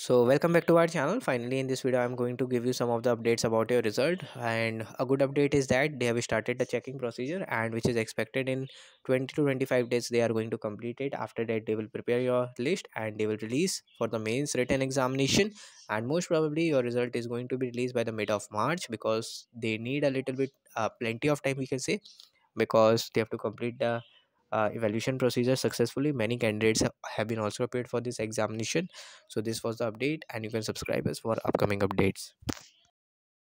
so welcome back to our channel. Finally in this video i'm going to give you some of the updates about your result. And a good update is that they have started the checking procedure and which is expected in 20 to 25 days they are going to complete it. After that they will prepare your list and they will release for the mains written examination. And most probably your result is going to be released by the mid of march because they need a little bit uh, plenty of time we can say because they have to complete the uh, evaluation procedure successfully. Many candidates have been also prepared for this examination. So this was the update and you can subscribe us for upcoming updates